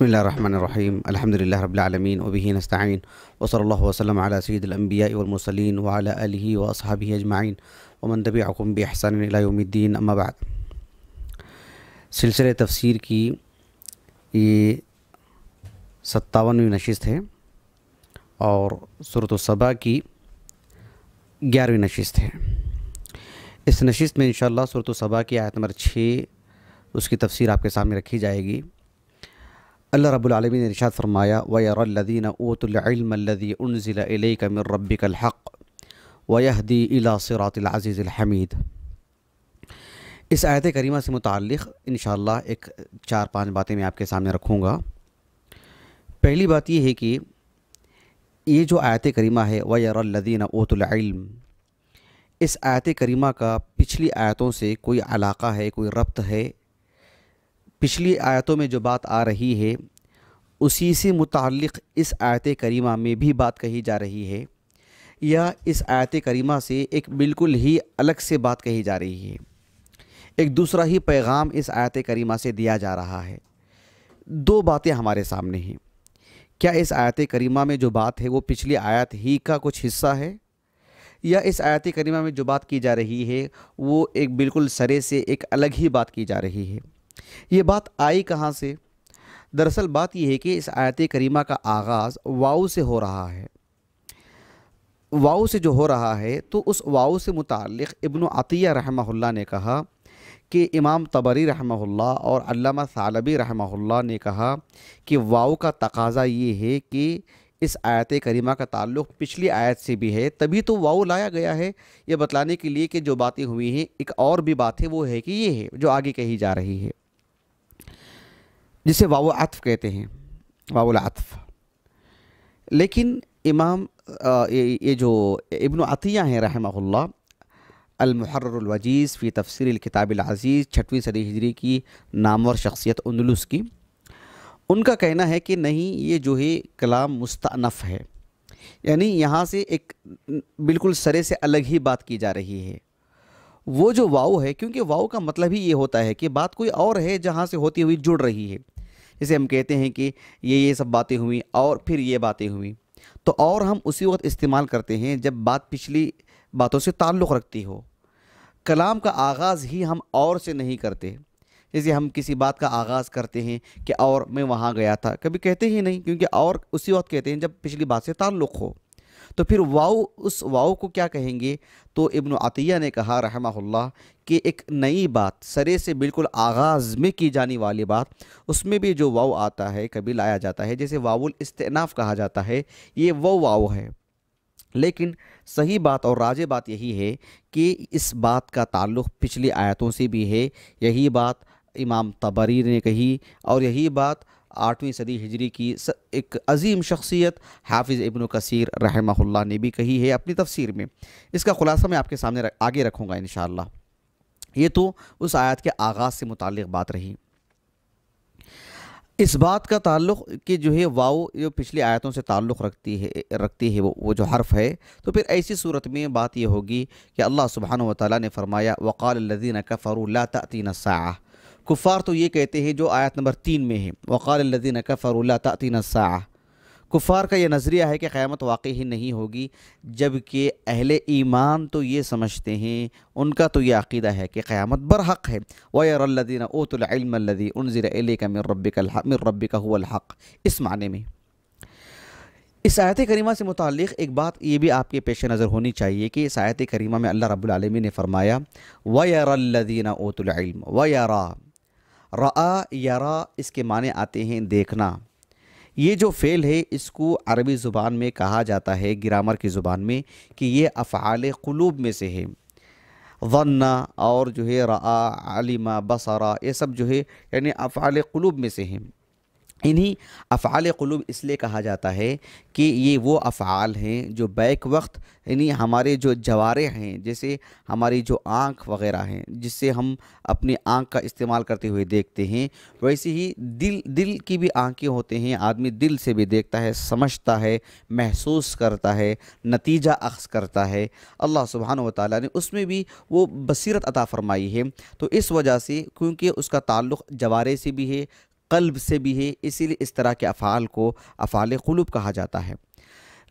बसमिल अल्हम्दुलिल्लाह रब्बिल आलमीन वबिही वसल वसलम अला सैदुलम्बिया वमसलिन वाला अलही व असहाबी अजमाइन वमन तबी अकुम अम्माबाद सिलसिले तफसीर की ये सत्तावनवीं नशस्त है और सूरत सबा की ग्यारहवीं नशस्त है। इस नशस्त में इनशा सूरत सबा की आयत नंबर छः उसकी तफसीर आपके सामने रखी जाएगी। अल्लाह रब्बुल आलमीन ने इरशाद फरमाया वयरल्लदीन ऊतुल्इल्मल्लज़ी उनज़िला इलैका मिन रब्बिकल हक़ वयहदी इला सिरातिल अज़ीज़िल हमीद इस आयत करीमा से मुतल्लिक़ इंशाअल्लाह एक चार पाँच बातें मैं आपके सामने रखूँगा। पहली बात यह है कि ये जो आयत करीमा है वयरल्लदीन ऊतुल्इल्म इस आयत करीमा का पिछली आयतों से कोई अलाक़ा है, कोई रब्त है पिछली आयतों में जो बात आ रही है, उसी से मुतल्लिक़ इस आयत करीमा में भी बात कही जा रही है। या इस आयत करीमा से एक बिल्कुल ही अलग से बात कही जा रही है। एक दूसरा ही पैगाम इस आयत करीमा से दिया जा रहा है। दो बातें हमारे सामने हैं। क्या इस आयत करीमा में जो बात है, वो पिछली आयत ही का कुछ हिस्सा है? या इस आयत करीमा में जो बात की जा रही है, वो एक बिल्कुल सरे से एक अलग ही बात की जा रही है? ये बात आई कहाँ से? दरअसल बात यह है कि इस आयत करीमा का आगाज़ वाऊ से हो रहा है। वाऊ से जो हो रहा है तो उस वाऊ से मुतल्लिक़ इब्न अतिया रहमहुल्लाह ने कहा कि इमाम तबरी रहमहुल्लाह और अल्लामा सालबी रहमहुल्लाह ने कहा कि वाऊ का तकाजा ये है कि इस आयत करीमा का ताल्लुक़ पिछली आयत से भी है, तभी तो वाऊ लाया गया है। ये बतलाने के लिए कि जो बातें हुई हैं, एक और भी बात है वो है कि ये है, जो आगे कही जा रही है। जिसे वाव आतफ़ कहते हैं वाउल आतफ़ लेकिन इमाम ये, जो इब्न अतिया हैं रहमहुल्लाह अलमुहर्रवजीज़ फ़ी तफसर किताब अज़ीज़ छठवीं सदी हिजरी की नामवर शख्सियत उंदलुस की उनका कहना है कि नहीं ये जो है कलाम मुस्तानफ़ है। यानी यहाँ से एक बिल्कुल सरे से अलग ही बात की जा रही है। वो जो वाव है, क्योंकि वाव का मतलब ही ये होता है कि बात कोई और है जहाँ से होती हुई जुड़ रही है। जैसे हम कहते हैं कि ये ये सब बातें हुई और फिर ये बातें हुई। तो और हम उसी वक्त इस्तेमाल करते हैं जब बात पिछली बातों से ताल्लुक़ रखती हो। कलाम का आगाज़ ही हम और से नहीं करते। जैसे हम किसी बात का आगाज़ करते हैं कि और मैं वहाँ गया था। कभी कहते ही नहीं, क्योंकि और उसी वक्त कहते हैं जब पिछली बात से ताल्लुक़ हो। तो फिर वाव उस वाव को क्या कहेंगे? तो इब्न अतिया ने कहा, रहमाहुल्लाह, कि एक नई बात, सरे से बिल्कुल आगाज़ में की जाने वाली बात, उसमें भी जो वाव आता है, कभी लाया जाता है, जैसे वावुल इस्तेनाफ़ कहा जाता है, ये वो वाव है। लेकिन सही बात और राज बात यही है कि इस बात का ताल्लुक़ पिछली आयतों से भी है। यही बात इमाम तबरी ने कही और यही बात आठवीं सदी हिजरी की एक अजीम शख्सियत हाफिज़ इब्न कसीर रहमहुल्लाह ने भी कही है अपनी तफसीर में। इसका ख़ुलासा मैं आपके सामने रख, आगे रखूँगा इन ये तो उस आयत के आगाज़ से मुतल बात रही। इस बात का ताल्लुक़ कि जो है वाओ जो पिछली आयतों से ताल्लुक़ रखती है रखती है वो वो जो हर्फ है। तो फिर ऐसी सूरत में बात ये होगी कि अल्लाह सुबहान व ताली ने फरमाया वक़ाल लदीन कफ़रुल्ला तीन सा कुफ़ार तो ये कहते हैं जो आयत नंबर तीन में है। वक़ाल लदीन कफ़रुल्ला तीन सा कुफ़ार का यह नज़रिया है कि क़्यामत वाकई ही नहीं होगी, जबकि अहले ईमान तो ये समझते हैं, उनका तो ये अकीदा है कि क़्यामत बरहक़ है। वयरल्लदीन ओतुलमल्लदी उनज़र का मिर रबिका मिर इस माने में। इस आयत करीमा से मुतक़ एक बात ये भी आपके पेश नज़र होनी चाहिए कि इस आयत करीमा में अल्लाह रब्बुल ने फरमाया वयरल्लदीन ओतुलम वयरा रा यरा इसके माने आते हैं देखना। ये जो फ़ेल है, इसको अरबी ज़ुबान में कहा जाता है, ग्रामर की ज़ुबान में, कि ये अफ़ाल क़लूब में से है। वन्ना और जो है रा आलिमा, बसरा, ये सब जो है, यानी अफ़ाल क़लूब में से हैं। इन्हीं अफ़ाल क़लूब इसलिए कहा जाता है कि ये वो अफ़ाल हैं जो बैक वक्त, यानी हमारे जो जवारे हैं, जैसे हमारी जो आँख वग़ैरह हैं, जिससे हम अपनी आँख का इस्तेमाल करते हुए देखते हैं, वैसे ही दिल दिल की भी आँखें होते हैं, आदमी दिल से भी देखता है, समझता है, महसूस करता है, नतीजा अक्स करता है। अल्लाह सुबहान व ताली ने उसमें भी वो बसीरत अता फ़रमाई है। तो इस वजह से, क्योंकि उसका ताल्लुक़ जवारे से भी है कल्ब से भी है इसीलिए इस तरह के अफ़ाल को अफ़ाल क़ुलूब कहा जाता है।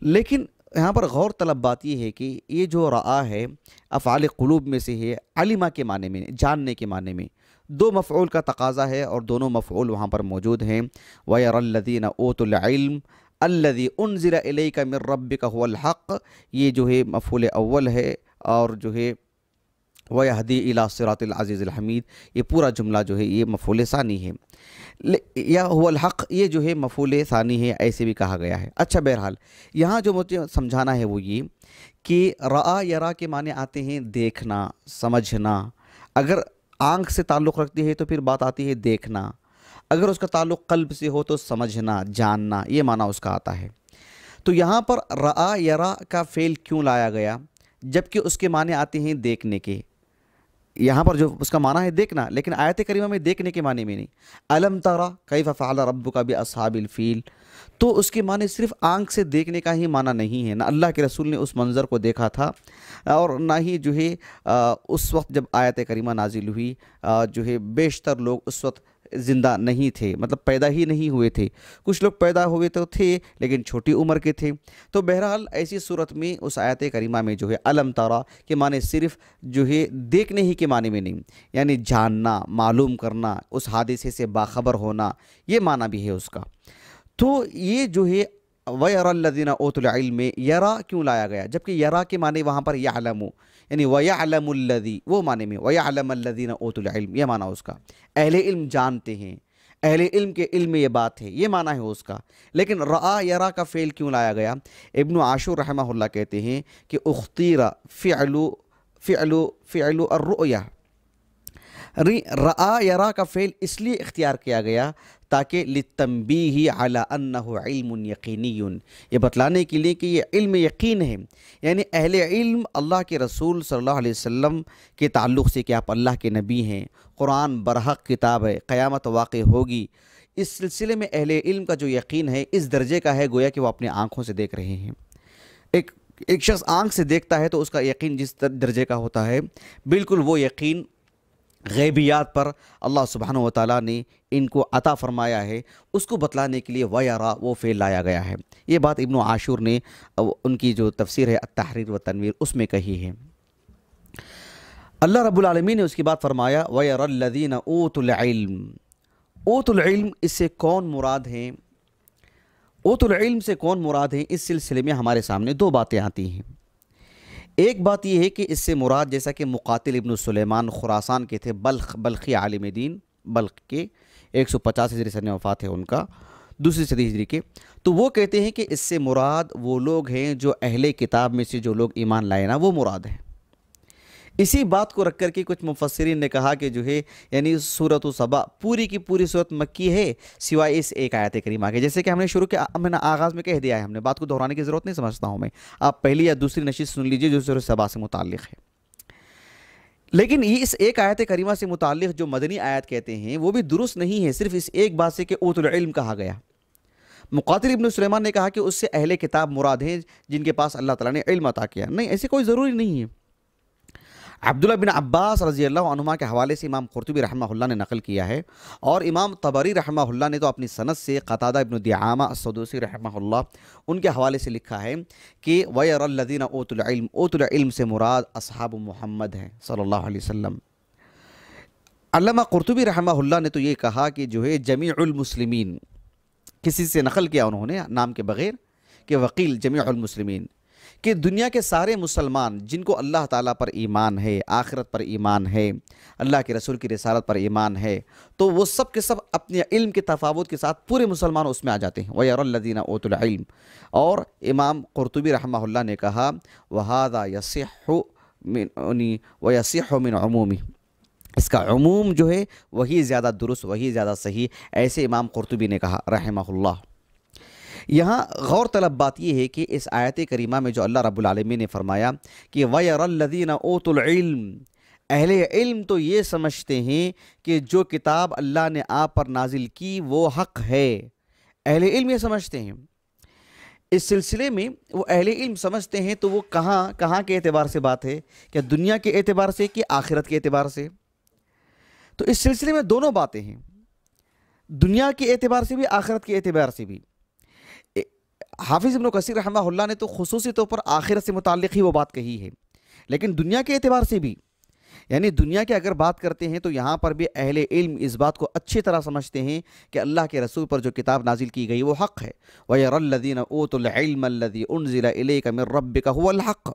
लेकिन यहाँ पर गौर तलब बात यह है कि ये जो रआ है, अफ़ाल क़ुलूब में से है अलिमा के माने में, जानने के माने में, दो मफ़ूल का तकाजा है और दोनों मफ़ूल वहाँ पर मौजूद हैं। वयरल्लदीन ओतुल्म अल्लदी उन ज़रा का मिर रब का हक़, ये जो है मफ़ूल अव्वल है और जो है वह हदी इला सिरातज़ीज़ हमीद। ये पूरा जुमला जो है, ये मफूल सानी है। या हुल हक़, ये जो है मफूल सानी है, ऐसे भी कहा गया है। अच्छा बहरहाल, यहाँ जो मुझे समझाना है वो ये कि रा यरा के माने आते हैं देखना, समझना। अगर आँख से ताल्लुक़ रखती है तो फिर बात आती है देखना। अगर उसका ताल्लुक़ कल्ब से हो तो समझना, जानना, ये माना उसका आता है। तो यहाँ पर रा यरा का फ़ेल क्यों लाया गया? जबकि उसके माने आते हैं देखने के। यहाँ पर जो उसका माना है देखना, लेकिन आयत करीमा में देखने के माने में नहीं। अलम तारा कई फ़ाला रब का भी असहाबिल फ़ील। तो उसके माने सिर्फ़ आँख से देखने का ही माना नहीं है। ना अल्लाह के रसूल ने उस मंज़र को देखा था, और ना ही जो है उस वक्त जब आयत करीमा नाजिल हुई जो है, बेशतर लोग उस वक्त ज़िंदा नहीं थे मतलब पैदा ही नहीं हुए थे। कुछ लोग पैदा हुए तो थे, लेकिन छोटी उम्र के थे। तो बहरहाल ऐसी सूरत में, उस आयत करीमा में जो है, अलम तारा के माने सिर्फ़ जो है, देखने ही के माने में नहीं, यानी जानना, मालूम करना, उस हादसे से बाखबर होना, ये माना भी है उसका। तो ये जो है वयरल्लदीना ओतुल्म में यरा क्यों लाया गया? जबकि यरा के माने वहाँ पर यालमु। यानी वयालमुल्लदी, वो माने में वयालमल्लदीना ओतुल्म यह माना उसका। अहले इल्म जानते हैं, अहले इल्म के इल्म ये बात है, ये माना है उसका। लेकिन रा यरा का फ़ेल क्यों लाया गया? इब्न आशूर रहमा कहते हैं कि उख्तीरा फ़ियलु फ़ियलु फ़ियलु अर्रुया। रा यरा का फ़ेल इसलिए इख्तियार किया गया ताकि लितम्बी ही अला इल्म ये बतलाने के लिए कि ये इल्म यकीन है। यानी अहल इल्म अल्लाह के रसूल सल्लल्लाहु अलैहि वसल्लम के ताल्लुक़ से कि आप अल्लाह के नबी हैं। कुरान बरहक किताब है, क़यामत वाक़ होगी। इस सिलसिले में अहल इल्म का जो यकीन है, इस दर्जे का है गोया कि वो अपने आँखों से देख रहे हैं। एक एक शख्स आँख से देखता है तो उसका यकीन जिस दर्जे का होता है, बिल्कुल वो यकीन गैबियात पर अल्लाह सुबहान व ने इनको अता फ़रमाया है। उसको बतलाने के लिए वयारा वो फ़ेल लाया गया है। ये बात इब्न आशूर ने उनकी जो तफसीर है तहरीर व तनवीर, उसमें कही है। अल्लाह रब्बुल ने उसकी बात फरमाया वयरल्लदीन ओतुल्म ओतुल्म इससे कौन मुराद हैं? ओतुल्म से कौन मुराद हैं? इस सिलसिले में हमारे सामने दो बातें आती हैं। एक बात यह है कि इससे मुराद जैसा कि मुकातिल इब्न सुलेमान खुरासान के थे, बल्ख, बल्खी आलिम दीन, बल्ख के, एक सौ पचास हजरी सन वफ़ात है उनका, दूसरी सदी हिजरी के। तो वो कहते हैं कि इससे मुराद वो लोग हैं जो अहले किताब में से जो लोग ईमान लाए ना, वो मुराद है। इसी बात को रख कर के कुछ मुफसरीन ने कहा कि जो है, यानी सूरत सबा, पूरी की पूरी सूरत मक्की है, सिवाय इस एक आयत करीमा के जैसे कि हमने शुरू के मैंने आगाज़ में कह दिया है हमने, बात को दोहराने की ज़रूरत नहीं, समझता हूँ मैं। आप पहली या दूसरी नशीत सुन लीजिए, जो सूरत सबा से मुतल है। लेकिन ये इस एक आयत करीमा से मुतल जो मदनी आयत कहते हैं, वो भी दुरुस्त नहीं है, सिर्फ़ इस एक बात से कि ऊतुल्म कहा गया। मुकातिल इब्न सुलेमान ने कहा कि उससे अहले किताब मुराद हैं, जिनके पास अल्लाह ताला ने इल्म अता किया। नहीं, ऐसे कोई ज़रूरी नहीं है। अब्दुल्ला बिन अब्बास रज़ी अल्लाह के हवाले से इमाम ख़ुरतबी रहमा ने नकल किया है और इमाम तबरी रहमा ने तो अपनी सनत से कतादा इबन दियामा सदूसी रहमा उनके हवाले से लिखा है कि वयरल्लदीन ओतुल्म ओतुल्म से मुराद असहाब मोहम्मद हैं अलैहि वसल्लम। अल्लामा क़ुरतुबी रहमा ने तो ये कहा कि जो है जमीमुसलिमीन किसी से नकल किया उन्होंने, नाम के बग़ैर, कि वकील जमीमुसलिमीन कि दुनिया के सारे मुसलमान जिनको अल्लाह ताला पर ईमान है, आखिरत पर ईमान है, अल्लाह के रसूल की रसालत पर ईमान है तो वो सब के सब अपने इल्म के तफावत के साथ पूरे मुसलमान उसमें आ जाते हैं। वयरल्लदीना ओतुल्म और इमाम क़ुरतुबी रहमहुल्लाह ने कहा, वहादा यसिह मिन व यसिह मिन अमूमी इसका अमूम जो है, वही ज़्यादा दुरुस्त, वही ज़्यादा सही, ऐसे इमाम क़ुरतुबी ने कहा, रहमहुल्लाह। यहाँ गौर तलब बात यह है कि इस आयत करीमा में जो अल्लाह रब्बुल आलमीन ने फरमाया कि वयरल्लदीन ओतुल्म अहले इल्म तो ये समझते हैं कि जो किताब अल्लाह ने आप पर नाजिल की वो हक़ है। अहले इल्म ये समझते हैं। इस सिलसिले में वो अहले इल्म समझते हैं तो वो कहाँ कहाँ के एतबार से बात है? क्या दुनिया के एतबार से कि आखिरत के एतबार से? तो इस सिलसिले में दोनों बातें हैं। दुनिया के एतबार से भी, आखिरत के एतबार से भी। हाफिज़ इब्न कसीर रहमा ने तो खसूस तौर पर आखिरत से मुतक़ ही वो बात कही है। लेकिन दुनिया के एतबार से भी, यानी दुनिया के अगर बात करते हैं तो यहाँ पर भी अहले इल्म इस बात को अच्छी तरह समझते हैं कि अल्लाह के रसूल पर जो किताब नाजिल की गई, वो हक़ है। वयरल्लदीन ओतुल्मल्लदी उनजिला इलैका मिर रब्बिका हुवल हक़।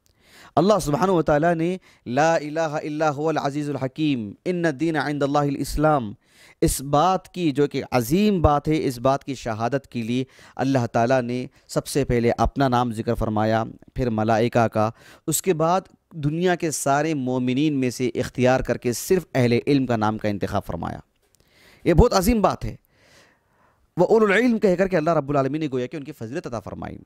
अल्लाह सुबहान ताली ने ला इलाहा इल्ला हुवल अजीज़ुल हकीम इन्नद्दीन इस्लाम इस बात की, जो कि अजीम बात है, इस बात की शहादत के लिए अल्लाह ताला ने सबसे पहले अपना नाम ज़िक्र फरमाया, फिर मलाइका का। उसके बाद दुनिया के सारे मोमिन में से इख्तियार करके सिर्फ़ अहले इल्म का नाम का इंतखब फरमाया। ये बहुत अजीम बात है। वह उलम कह कर के अल्लाह रब्बुल आलमीन ने गोया कि उनकी फजलत अता फरमाई।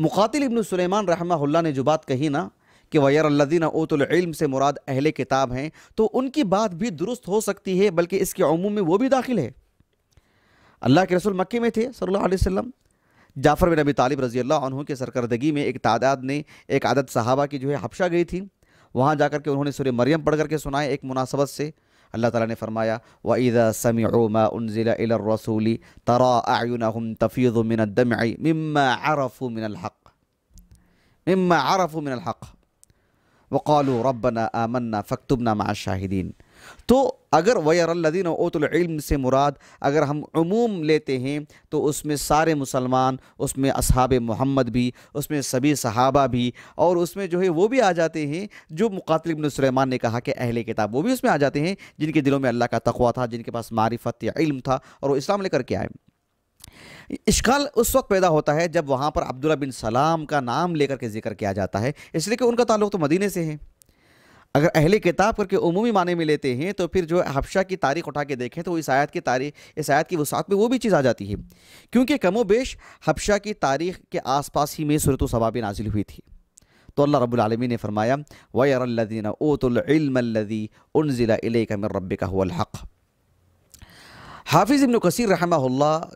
मुखातिल इब्न सुलेमान रहमा ने जो बात कही ना कि वयर अल्लादीन ओतुल्म से मुराद अहले किताब हैं तो उनकी बात भी दुरुस्त हो सकती है, बल्कि इसके अमूम में वो भी दाखिल है। अल्लाह के रसूल मक्के में थे, सल्लल्लाहु जाफ़र बिन अबी तालिब रज़ी अल्लाह के सरकर्दगी में एक तादाद ने, एक आदत सहाबा की जो है, हफ्शा गई थी। वहाँ जाकर के उन्होंने सूर्य मरियम पढ़ करके सुनाए एक मुनासबत से। अल्लाह ताला ने फरमाया, व इज़ा समिअ रसूली तरा अयुनहुम तफीज़ मिन दमई मिम्मा अरफू मिनल हक़। मिम्मा अरफू मिनल हक़। वक़ालू रबना आमन्ना फ़क्तुबना मा शाहिदीन तो अगर वयरल्लदीन ओतुल्म से मुराद अगर हम अमूम लेते हैं तो उसमें सारे मुसलमान उसमें असहाब मोहम्मद भी उसमें सभी सहाबा भी और उसमें जो है वो भी आ जाते हैं जो मुकातिल इब्न सुलेमान ने कहा कि अहले किताब वो भी उसमें आ जाते हैं जिनके दिलों में अल्लाह का तकवा था जिनके पास मारिफत या इल्म था और वो इस्लाम लेकर के आए इश्काल उस वक्त पैदा होता है जब वहाँ पर अब्दुल्ला बिन सलाम का नाम लेकर के ज़िक्र किया जाता है, इसलिए कि उनका ताल्लुक तो मदीने से है। अगर अहले किताब करके उमूमी माने में लेते हैं तो फिर जो हफ्शा की तारीख उठा के देखें तो इस आयत की तारीख, इस आयत की वसात में वो भी चीज़ आ जाती है। क्योंकि कमो बेश हफ्शा की तारीख के आसपास ही में सूरत सबाबी नाजिल हुई थी। तो अल्लाह रब्बुल आलमीन ने फरमाया वयरल्लदीन ओतुल्मल्लदी उनजिला इलैका मिर रब्बिका हुवल हक़। हाफिज़ इब्न कसीर रहमा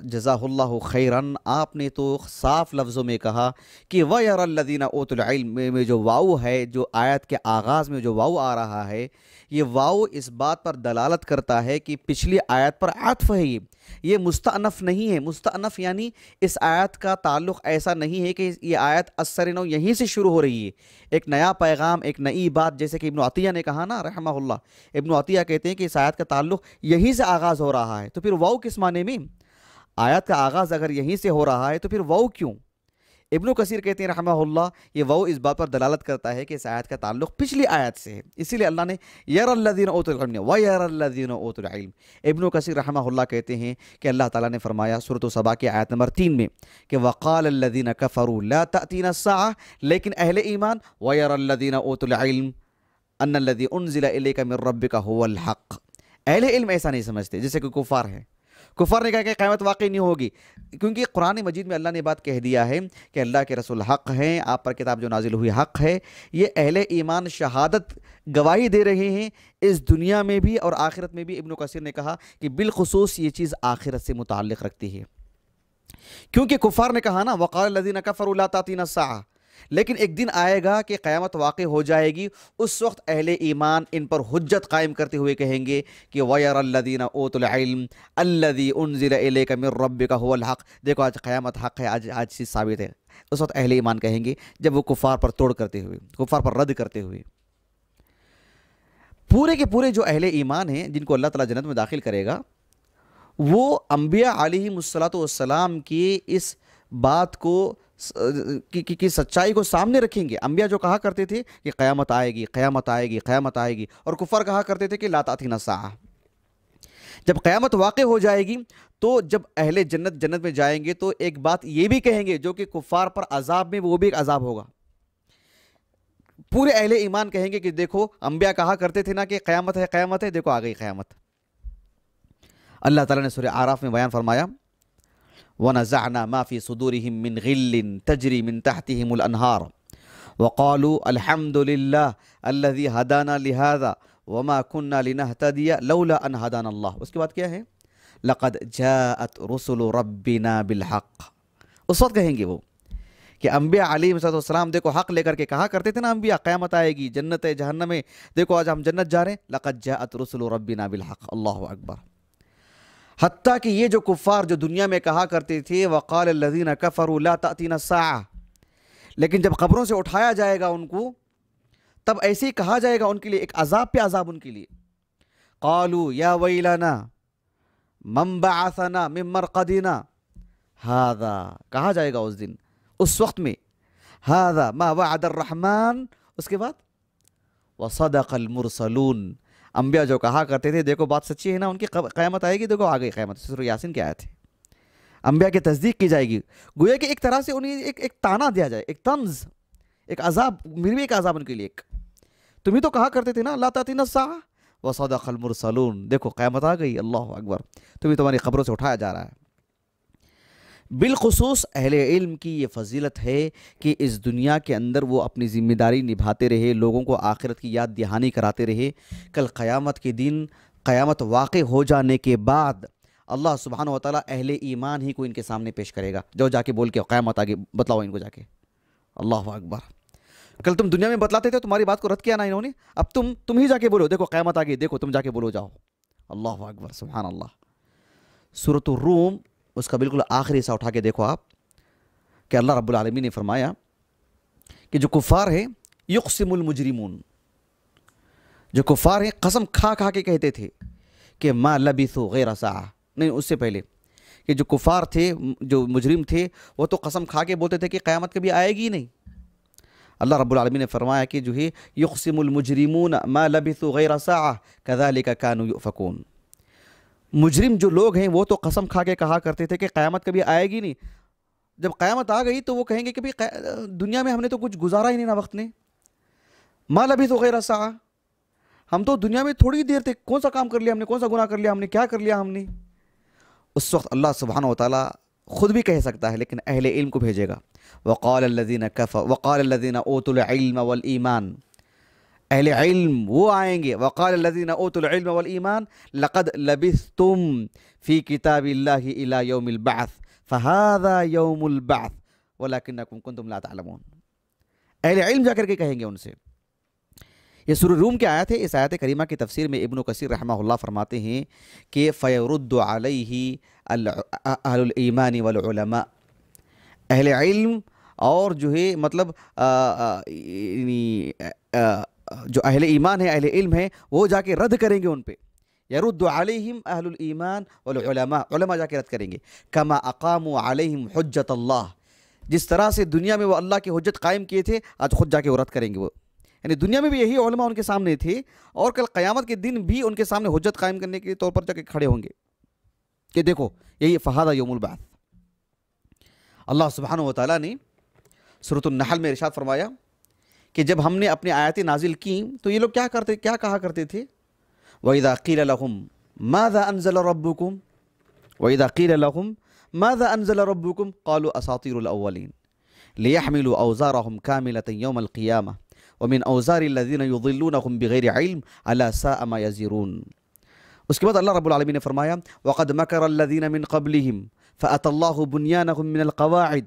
जज़ाहुल्ला खैरन, आपने तो साफ़ लफ्ज़ों में कहा कि व यारदीना ओतुल्म में जो वाऊ है, जो आयत के आगाज़ में जो वाऊ आ रहा है, ये वाऊ इस बात पर दलालत करता है कि पिछली आयत पर आतफ है ये। ये मुस्तनफ़ नहीं है। मुस्तनफ़ यानी इस आयत का ताल्लुक़ ऐसा नहीं है कि ये आयत असर नौ यहीं से शुरू हो रही है। एक नया पैगाम, एक नई बात, जैसे कि इब्न ने कहा ना रहमा इब्न अतिया कहते हैं कि इस आयत का ताल्लुक़ यहीं से आगाज़ हो रहा है। तो फिर वाऊ किस माने में? आयत का आगाज़ अगर यहीं से हो रहा है तो फिर वाऊ क्यों? इब्न कसीर कहते हैं रहमा ये वो इस बात पर दलालत करता है कि इस आयत का ताल्लुक पिछली आयत से है। इसीलिए अल्लाह ने यरल्लदीन ओतुल्म व यरल्लदीन ओतुल्म इब्न कसीर रहमा कहते हैं कि अल्लाह ताला ने फरमाया सूरत सबा की आयत नंबर तीन में कि वक़ाल अल्लदीन कफ़रू ला ततीन सा लेकिन अहल ईमान व यरल्लदीन ओतुल्म अन्नल्लदी उनजिला इलैका मिर रब्बिका हुवल हक़। अहल इल्म ऐसा नहीं समझते, जैसे कि कुफार है। कुफर ने कहा कि क़्यामत वाकई नहीं होगी। क्योंकि कुरान मजीद में अल्लाह ने बात कह दिया है कि अल्लाह के रसूल हक़ हैं, आप पर किताब जो नाजिल हुई हक़ है, ये अहले ईमान शहादत गवाही दे रहे हैं इस दुनिया में भी और आखिरत में भी। इब्न कसर ने कहा कि बिलखसूस ये चीज़ आखिरत से मुतल रखती है। क्योंकि कुफार ने कहा ना, वक़ाल लदीन कफ़र सा लेकिन एक दिन आएगा कि क़्यामत वाक़ हो जाएगी, उस वक्त अहल ईमान इन पर हजत कायम करते हुए कहेंगे कि वयरल्लदीन ओतुल्म अल्लदी का मिर रब का हक़। देखो, आज क़्यामत हक़ है, आज आज चीज़ साबित है। उस वक्त अहल ईमान कहेंगे, जब वो कुफ़ार पर तोड़ करते हुए, कुफ़ार पर रद्द करते हुए। पूरे के पूरे जो अहल ईमान हैं, जिनको अल्लाह ताला जन्नत में दाखिल करेगा, वो अम्बिया अलैहिस्सलाम की इस बात को की, की, की सच्चाई को सामने रखेंगे। अम्बिया जो कहा करते थे कि क़यामत आएगी क़यामत आएगी क़यामत आएगी और कुफ़र कहा करते थे कि लाताती नसा जब क़यामत वाक़ हो जाएगी तो जब अहले जन्नत जन्नत में जाएँगे तो एक बात ये भी कहेंगे जो कि कुफ़ार पर अजाब में वो भी एक अजाब होगा। पूरे अहले ईमान कहेंगे कि देखो अम्बिया कहा करते थे ना कि क़यामत है क़यामत है देखो आ गई क़यामत। अल्लाह ताला ने सूर्य आराफ में बयान फरमाया व नज़ाना माफ़ी सदूरहिम मिन गिल्लिन तजरी मिन तहतिहिमुल अनहार वक़ालू अल्हम्दुलिल्लाह अल्लज़ी हदाना लिहाजा वमा कुन्ना लिनहतदिया लौला अन हदान अल्लाह उसके बाद क्या है लक़द जाअत रसुल रब्बिना बिलहक़ उस वक्त कहेंगे वो कि अम्बिया सलाम देखो हक लेकर के कहा करते थे ना अम्बिया क़यामत आएगी जन्नत जहन्नम है देखो आज हम जन्नत जा रहे हैं लक़द जाअत रसुल रब्बिना बिलहक़ अल्लाह अकबर हती कि ये जो कुफ़ार जो दुनिया में कहा करते थे, वक़ाल कफ़र तीन सा लेकिन जब ख़बरों से उठाया जाएगा उनको, तब ऐसे ही कहा जाएगा उनके लिए, एक अजाब पे अजाब उनके लिए। कालू, या वईलाना मम्बासना मिमर कदीना हादा, कहा जाएगा उस दिन, उस वक्त में। हादा, मा वादर रहमान। उसके बाद वसदकल मुरसलून। अम्बिया जो कहा करते थे, देखो बात सच्ची है ना, उनकी क़्यामत आएगी, देखो आ गई क़्यामत सुर यासिन के आए थे अम्बिया की तस्दीक की जाएगी। गोया कि एक तरह से उन्हें एक एक ताना दिया जाए, एक तंज, एक अजाब मेरे भी एक अजाब उनके लिए एक। तुम्हें तो कहा करते थे ना अल्लाह तातीन सा व सदखल मुरसलून। देखो, क़्यामत आ गई, अल्लाह अकबर। तुम्हें तुम्हारी खबरों से उठाया जा रहा है। बिलखसूस अहल इल्म की ये फजीलत है कि इस दुनिया के अंदर वो अपनी ज़िम्मेदारी निभाते रहे, लोगों को आखिरत की याद दहानी कराते रहे। कल क़यामत के दिन, क़यामत वाक़ हो जाने के बाद अल्लाह सुबहान व ताली अहल ईमान ही को इनके सामने पेश करेगा। जो जाके बोल के क़यामत आगे बतलाओ इनको जाके। अल्लाह अकबर। कल तुम दुनिया में बतलाते थे, तुम्हारी बात को रद्द किया ना इन्होंने? अब तुम तुम ही जाके बोलो, देखो क़यामत आगे, देखो तुम जाके बोलो, जाओ। अल्लाह अकबर सुबहान अल्लाह सूरत रूम उसका बिल्कुल आखिरी हिस्सा उठा के देखो आप, कि अल्लाह रब्बुल आलमीन ने फरमाया कि जो कुफ़ार है, युकसिमुल मुजरिमून, जो कुफ़ार हैं, कसम खा खा के कहते थे कि माँ लबिसो गैर सा नहीं, उससे पहले कि जो कुफ़ार थे, जो मुजरिम थे, वो तो कसम खा के बोलते थे कि क़्यामत कभी आएगी नहीं। अल्लाह रब्बुल आलमीन ने फरमाया कि जो है, युकसिमुल माँ लबिसु गैर सा कदालिका कानू युफकून। मुजरिम जो लोग हैं, वो तो कसम खा के कहा करते थे कि क़्यामत कभी आएगी नहीं। जब क़्यामत आ गई तो वो कहेंगे कि भाई दुनिया में हमने तो कुछ गुजारा ही नहीं ना वक्त ने। माल अभी तो गैर सा हम तो दुनिया में थोड़ी देर थे कौन सा काम कर लिया हमने, कौन सा गुना कर लिया हमने, क्या कर लिया हमने? उस वक्त अल्लाह सुबहान ताली ख़ुद भी कह सकता है, लेकिन अहले इल्म को भेजेगा। वक़ाल वक़ालदीन कफ़ वक़ालदीन ओतुल्म वल ईमान। अहल इल्म, वो आएँगे। वक़ाल लदीन ओतुल्म वलीमान लक़द लबिस तुम फ़ी किताब इला यौमिलबास फ़हादा यौमुलबास वलाकिन तुम ला तलमून अहल इल्म जाकर के कहेंगे उनसे। ये सुर रूम के आयत है। इस आयत करीमा की तफसीर में इब्न कसीर रहमा फरमाते हैं कि फ़यरुद्द अलैहि ईमानी वलमा अहल इल्म और जो है मतलब जो अहले ईमान है, अहले इल्म है, वो जाके रद्द करेंगे उन पर यरुद्दम अहलईमान वलमा जाके रद्द करेंगे। कमा अकाम अलहम हजत अल्लाह। जिस तरह से दुनिया में वो अल्लाह की हजत कायम किए थे, आज खुद जाके वो रद्द करेंगे वो। यानी दुनिया में भी यही उलमा उनके सामने थे, और कल क़यामत के दिन भी उनके सामने हजत कायम करने के तौर पर जाके खड़े होंगे। कि देखो, यही फ़हादा यमुलबात अल्लाह सुबहान व ताली ने सूरतुलनहल में इरशाद फरमाया कि जब हमने अपनी आयतें नाजिल की तो ये लोग क्या करते, क्या कहा करते थे? वहीदा कील लहम मादा अनजल रब्बुकुम? वहीदा कील लहम मादा अनजल रब्बुकुम? कालू असातिरअवलिन लियहमिलु औज़ारहम कामिलत यौम अलक़ियामा वमिन औज़ार लदीन युदिल्लूनहुम बगैर इल्म अला साअ मा यज़िरून। उसके बाद अल्लाह रब्बुल आलमीन ने फरमाया, वक़द मकर अल्लज़ीन मिन क़ब्लिहिम, फ़अतल्लाहु बुनियानहुम मिनल क़वाइद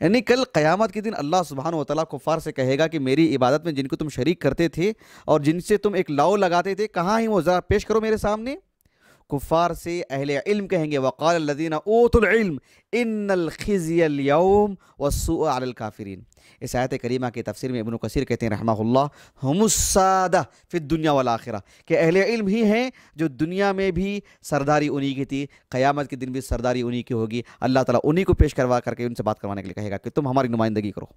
यानी कल क़यामत के दिन अल्लाह सुबहान व तआला कुफ़ार से कहेगा कि मेरी इबादत में जिनको तुम शरीक करते थे और जिनसे तुम एक लाओ लगाते थे, कहाँ ही वो? ज़रा पेश करो मेरे सामने। कुफ़ार से अहले इल्म कहेंगे, वक़ाल लदीना इन्नल खिज़ियम वसूअल काफिरीन। इस आयत करीमा की तफसर में इबन कसीर कहते हैं रहमा हमसादा फिर दुनिया वाला आखिरा कि अहले इल्म ही हैं जो दुनिया में भी सरदारी उन्हीं की थी, क़यामत के दिन भी सरदारी उन्हीं की होगी। अल्लाह ताला उन्हीं को पेश करवा करके उनसे बात करवाने के लिए कहेगा कि तुम हमारी नुमाइंदगी करो।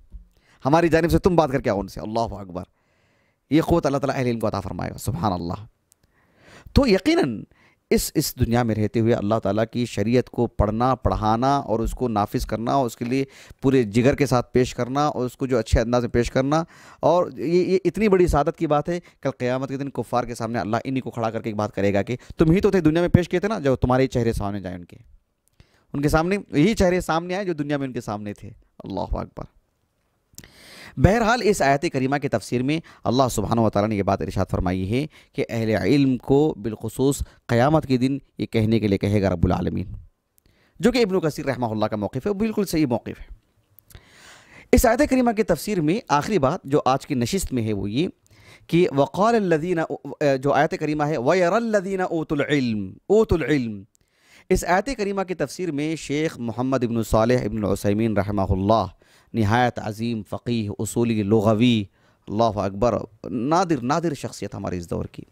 हमारी जानब से तुम बात करके आओ उनसे। अल्लाह अकबर। ये ख़ुद अल्लाह ताला को अता फरमाएगा सुबहान अल्लाह तो यकीनन इस इस दुनिया में रहते हुए अल्लाह ताला की शरीयत को पढ़ना, पढ़ाना और उसको नाफिज करना और उसके लिए पूरे जिगर के साथ पेश करना और उसको जो अच्छे अंदाज में पेश करना और ये ये इतनी बड़ी सादत की बात है, कल क़यामत के दिन कुफ़ार के सामने अल्लाह इन्हीं को खड़ा करके एक बात करेगा कि तुम ही तो थे दुनिया में पेश किए थे ना जो तुम्हारे चेहरे सामने जाए उनके। उनके सामने, यही चेहरे सामने आए जो दुनिया में उनके सामने थे। अल्लाह अकबर। बहरहाल इस आयत करीमा की तफसीर में अल्लाह सुबहान वाली ने यह बात इरशाद फरमाई है कि अहल इल्म को बिलखसूस क़यामत के दिन ये कहने के लिए कहेगा रब्बुल जो कि इब्न कसीर रहमा का मौक़ है बिल्कुल सही मौक़ है। इस आयत करीमा की तफसीर में आखिरी बात जो आज की नशस्त में है वो ये कि वक़ालदीना जो आयत करीमा है वयरल्लदीना ओतुल्म ओतुल्म इस आयत करीमा की तफसीर में शेख मोहम्मद इबन साल इबन उसैमीन रहमा नहायत अजीम फ़कीह उसूली लगवी अल्लाह अकबर नादिर नादिर शख्सियत हमारे इस दौर की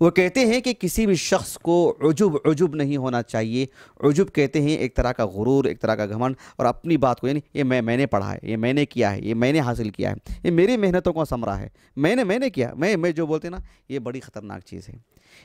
वो कहते हैं कि किसी भी शख्स को अजुब अजुब नहीं होना चाहिए। अजुब कहते हैं एक तरह का गुरूर, एक तरह का घमंड और अपनी बात को, यानी ये मैं, मैंने पढ़ा है, ये मैंने किया है, ये मैंने हासिल किया है, ये मेरी मेहनतों का समरा है, मैंने मैंने किया, मैं मैं जो बोलते ना, ये बड़ी ख़तरनाक चीज़ है।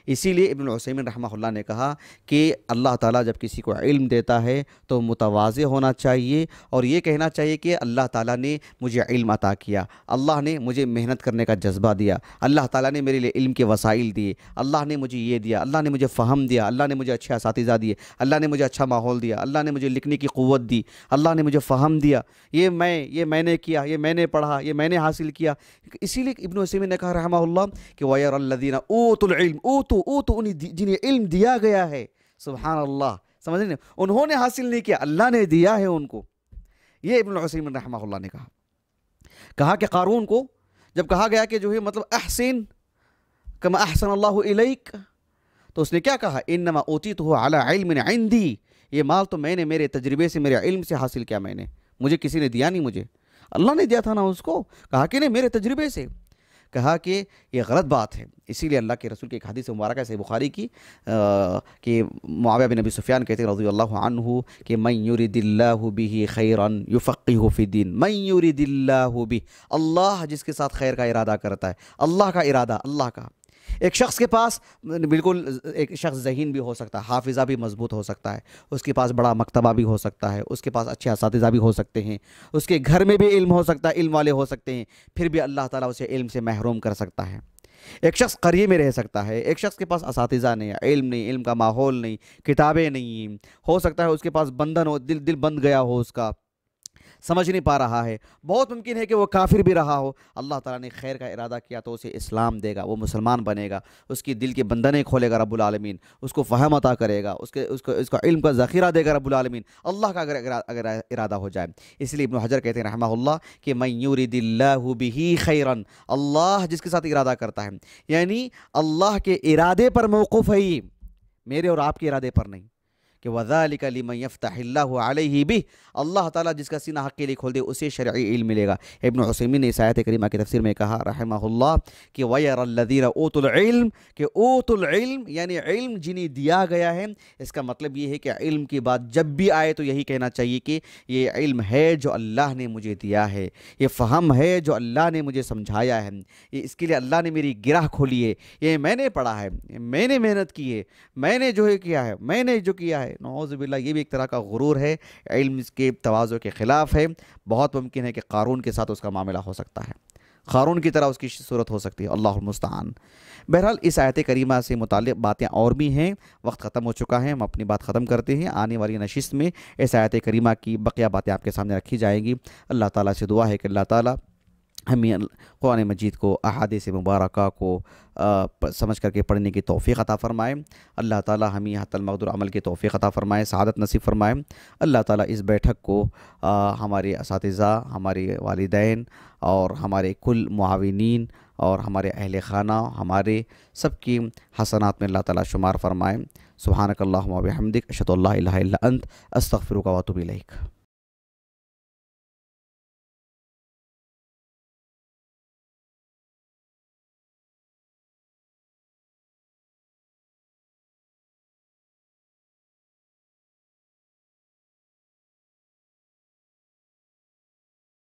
इसीलिए इबन उसैमिन रहमा ने कहा कि अल्लाह ताला जब किसी को इल्म देता है तो मुतवाज़ होना चाहिए और ये कहना चाहिए कि अल्लाह ताला ने मुझे इल्म अता किया, अल्लाह ने मुझे मेहनत करने का जज्बा दिया, अल्लाह ताला ने मेरे लिए इल्म के वसाइल दिए अल्लाह ने मुझे ये दिया, अल्लाह ने मुझे फ़हम दिया, अल्लाह ने मुझे अच्छे इस दिए, अल्लाह ने मुझे अच्छा माहौल दिया, अल्लाह ने मुझे लिखने की क़वत दी, अल्लाह ने मुझे फ़हम दिया। ये मैं, ये मैंने किया, ये मैंने पढ़ा, ये मैंने हासिल किया। इसीलिए इबन वसीम ने कहा रहमा कि वायरदीना ओ तो ओ तो ओ तो उन्हें जिन्हें इल्म दिया गया है। सुबहान अल्लाह समझ रहे उन्होंने हासिल नहीं किया, अल्लाह ने दिया है उनको। ये इबन वसीम रहमा ने कहा। कहा कि कारून को, जब कहा गया कि जो है मतलब अहसिन कम अहसन अल्लाह तो उसने क्या कहा? इन नमा ओती तो अला इल्म आइंदी ये माल तो मैंने मेरे तजर्बे से, मेरे इल्म से हासिल किया मैंने। मुझे किसी ने दिया नहीं मुझे। अल्लाह ने दिया था ना उसको। कहा कि नहीं, मेरे तजर्बे से। कहा कि ये गलत बात है। इसीलिए अल्लाह के रसूल की एक हदीस मुबारक से बुखारी की कि मुआविया बिन नबी सुफियान कहते हैं रज़ी अल्लाह अनहु, कि मैं युरिदिल्लाहु बिही खैरन युफ़क़िहु फ़िद्दीन मैं युरिदिल्लाहु बि अल्लाह जिसके साथ खैर का इरादा करता है। अल्लाह का इरादा, अल्लाह का। एक शख्स के पास, बिल्कुल, एक शख्स जहीन भी हो सकता है, हाफिज़ा भी मज़बूत हो सकता है, उसके पास बड़ा मकतबा भी हो सकता है, उसके पास अच्छे इस भी हो सकते हैं, उसके घर में भी इल्म हो सकता है, इल्म वाले हो सकते हैं, फिर भी अल्लाह ताला उसे इल्म से महरूम कर सकता है। एक शख्स करिए में रह सकता है, एक शख्स के पास इस नहीं इल्म नहीं, इल्म का माहौल नहीं, किताबें नहीं, हो सकता है उसके पास बंधन हो, दिल दिल बंद गया हो उसका। समझ नहीं पा रहा है। बहुत मुमकिन है कि वो काफिर भी रहा हो। अल्लाह ताला ने खैर का इरादा किया तो उसे इस्लाम देगा, वो मुसलमान बनेगा, उसकी दिल के बंदने खोलेगा रब्बुल आलमीन, उसको फ़हम अता करेगा, उसके, उसको इसका इल्म का ज़ख़ीरा देगा रब्बुल आलमीन। अल्लाह का अगर अगर इरादा हो जाए। इसलिए इब्न हजर कहते हैं रहमा कि मयूरिदिल्लाहु बिही खैरन अल्लाह जिसके साथ इरादा करता है। यानी अल्लाह के इरादे पर मौक़ूफ़ है। मेरे और आपके इरादे पर नहीं। कि वज़ालिकलीमफ़्ताही भी अल्लाह ताला जिसका सीना हक़ के लिए खोल दे, उसे शर्य इल्म मिलेगा। इबन हुसैमिन ने इस आयत करीमा की तफसीर में कहा रहमल्ला कि वयरल्लदीन ओतुल्म कि ओतुल्म यानी इल्म जिन्हें दिया गया है, इसका मतलब ये है कि इल्म की बात जब भी आए तो यही कहना चाहिए कि ये इल्म है जो अल्लाह ने मुझे दिया है। ये फ़हम है जो अल्लाह ने मुझे समझाया है। ये इसके लिए अल्लाह ने मेरी गिराह खोली है। ये मैंने पढ़ा है। मैंने मेहनत की है। मैंने जो है किया है। मैंने जो किया है। है नौज़बिल्ला ये भी एक तरह का गुरूर है, इल्म के तोज़ो के ख़िलाफ़ है। बहुत मुमकिन है कि कारून के साथ उसका मामला हो सकता है। ख़ारून की तरह उसकी सूरत हो सकती है। अल्लाह मुस्तान। बहरहाल, इस आयत करीमा से मुतल बातें और भी हैं। वक्त ख़त्म हो चुका है, हम अपनी बात ख़त्म करते हैं। आने वाली नशिस्त में इस आयत करीमा की बकिया बातें आपके सामने रखी जाएँगी। अल्लाह ताला से दुआ है कि अल्लाह ताला हमें कुरान मजीद को अहादीस मुबारक को समझ करके पढ़ने की तोफ़ी अता फ़रमाए। अल्लाह ताला हमें हतलमकदुर अमल की तोफ़ी अता फ़रमाए सआदत नसीब फ़रमाए। अल्लाह ताला इस बैठक को आ, हमारे इस हमारे वालदेन और हमारे कुल मुआविन और हमारे अहल खाना हमारे सबकी हसनात में अल्लाह ताला शुमार फ़रमाए। सुबहानक अल्लाहुम्मा बिहम्दिक अशहदु अल्ला इलाहा इल्ला अंत अस्तगफिरुका व अतूबु इलैक।